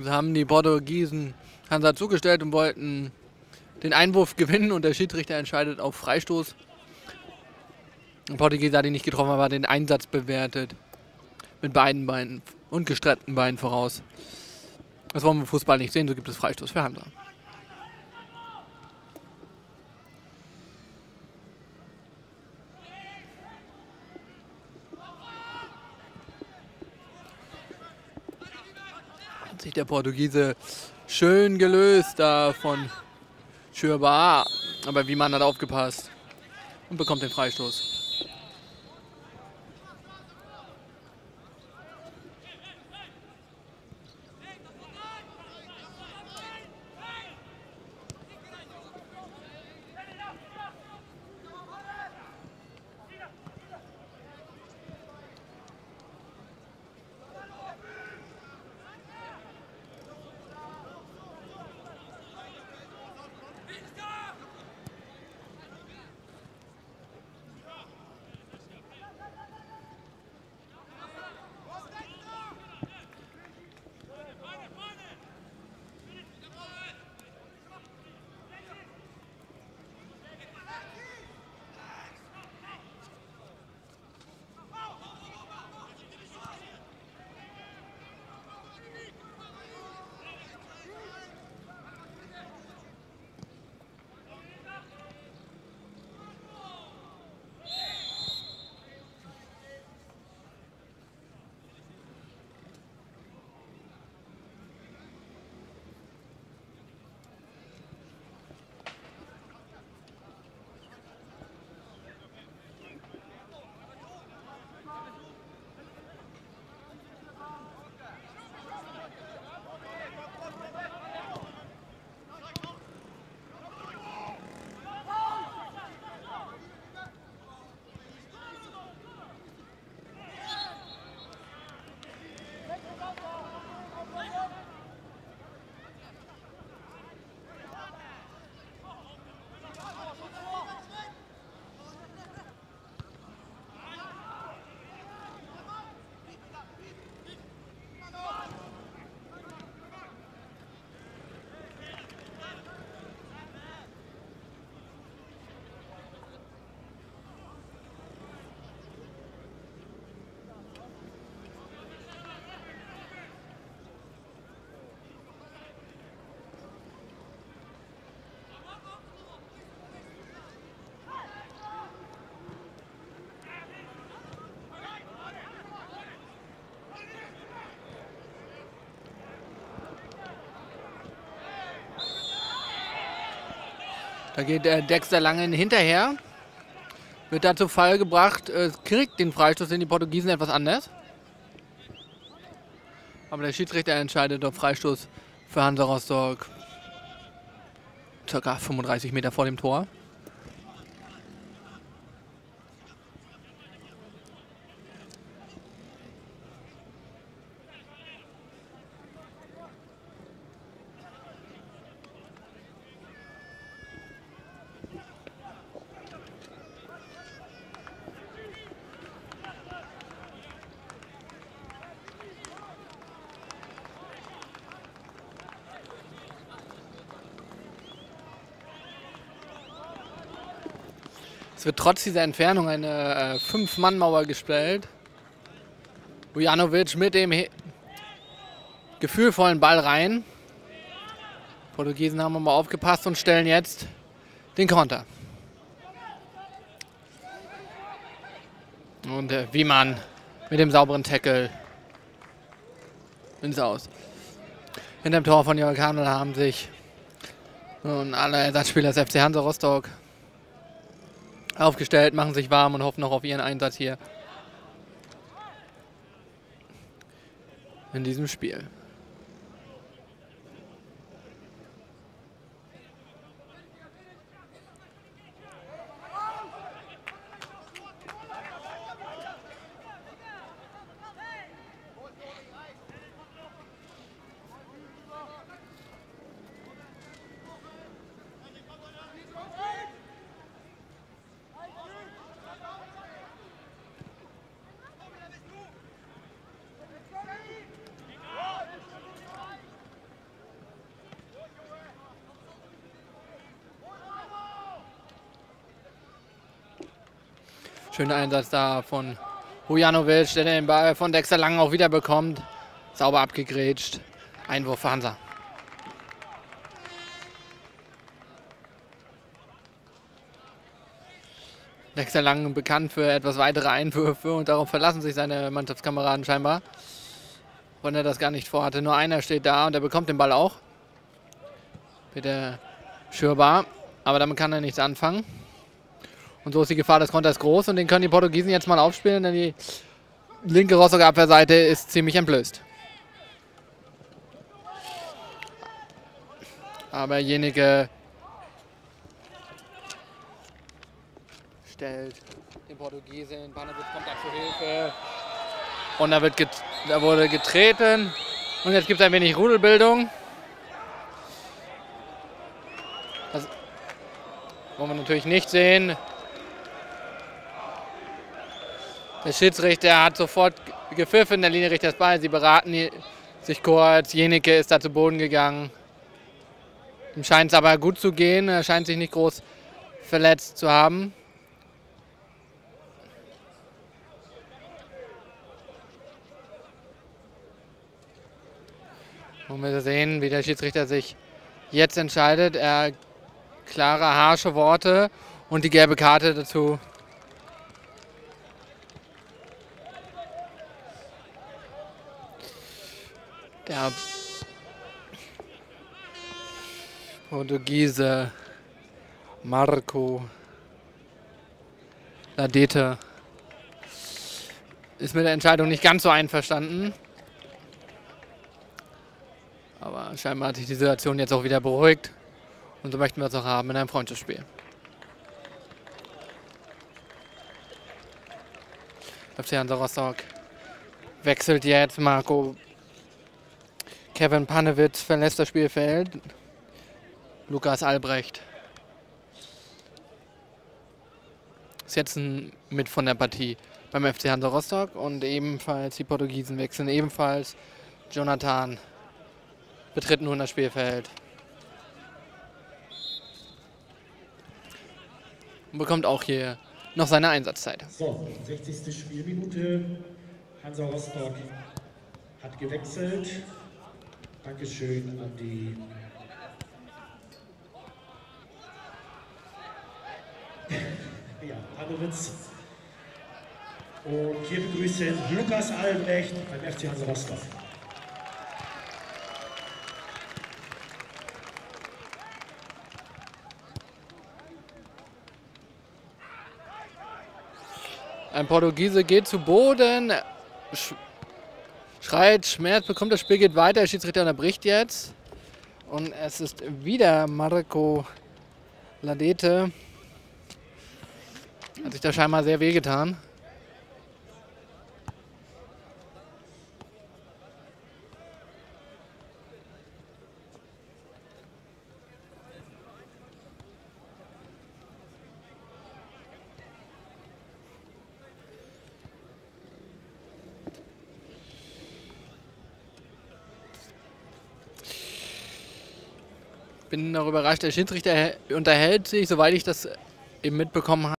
Also haben die Portugiesen Hansa zugestellt und wollten den Einwurf gewinnen und der Schiedsrichter entscheidet auf Freistoß. Der Portugiese hat ihn nicht getroffen, aber den Einsatz bewertet. Mit beiden Beinen und gestreckten Beinen voraus. Das wollen wir im Fußball nicht sehen, so gibt es Freistoß für Hansa. Hat sich der Portugiese schön gelöst da von Schürbar. Aber wie man hat aufgepasst und bekommt den Freistoß. Da geht äh, Dexter Langen hinterher. Wird dazu Fall gebracht, äh, kriegt den Freistoß den die Portugiesen etwas anders. Aber der Schiedsrichter entscheidet auf Freistoß für Hansa Rostock. Circa 35 Meter vor dem Tor. Es wird trotz dieser Entfernung eine äh, Fünf-Mann-Mauer gestellt. Vujanovic mit dem gefühlvollen Ball rein. Portugiesen haben aber aufgepasst und stellen jetzt den Konter. Und äh, Wiemann mit dem sauberen Tackle ins Aus. Hinter dem Tor von Jörg Handel haben sich nun alle Ersatzspieler des FC Hansa Rostock aufgestellt, machen sich warm und hoffen noch auf ihren Einsatz hier in diesem Spiel. Schöner Einsatz da von Hujanovic, der den Ball von Dexter Lang auch wieder bekommt. Sauber abgegrätscht. Einwurf für Hansa. Dexter Lang bekannt für etwas weitere Einwürfe und darauf verlassen sich seine Mannschaftskameraden scheinbar. Wenn er das gar nicht vorhatte. Nur einer steht da und er bekommt den Ball auch. Peter Schürbar. Aber damit kann er nichts anfangen. Und so ist die Gefahr des Konters groß und den können die Portugiesen jetzt mal aufspielen, denn die linke Rostocker Abwehrseite ist ziemlich entblößt. Aber jenige stellt den Portugiesen. Panovic kommt da zur Hilfe. Und da, wird da wurde getreten. Und jetzt gibt es ein wenig Rudelbildung. Das wollen wir natürlich nicht sehen. Der Schiedsrichter hat sofort gepfiffen, der Linienrichter das Ball. Sie beraten sich kurz. Jenike ist da zu Boden gegangen. Ihm scheint es aber gut zu gehen. Er scheint sich nicht groß verletzt zu haben. Und wir sehen, wie der Schiedsrichter sich jetzt entscheidet. Er klare, harsche Worte und die gelbe Karte dazu. Der Portugiese Marco Ladete ist mit der Entscheidung nicht ganz so einverstanden. Aber scheinbar hat sich die Situation jetzt auch wieder beruhigt. Und so möchten wir es auch haben in einem Freundschaftsspiel. FC Hansa Rostock wechselt jetzt. Marco Kevin Panewitz verlässt das Spielfeld. Lukas Albrecht ist jetzt mit von der Partie beim FC Hansa Rostock und ebenfalls die Portugiesen wechseln ebenfalls Jonathan betritt nun das Spielfeld. Und bekommt auch hier noch seine Einsatzzeit. So, 60. Spielminute. Hansa Rostock hat gewechselt. Dankeschön an die ja, Hanowitz. Und wir begrüßen Lukas Albrecht beim FC Hansa Rostock. Ein Portugiese geht zu Boden, schreit Schmerz, bekommt das Spiel, geht weiter. Der Schiedsrichter unterbricht jetzt. Und es ist wieder Marco Ladete. Hat sich da scheinbar sehr wehgetan. Bin darüber überrascht. Der Schiedsrichter unterhält sich, soweit ich das eben mitbekommen habe.